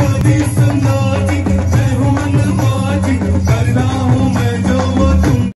gonna be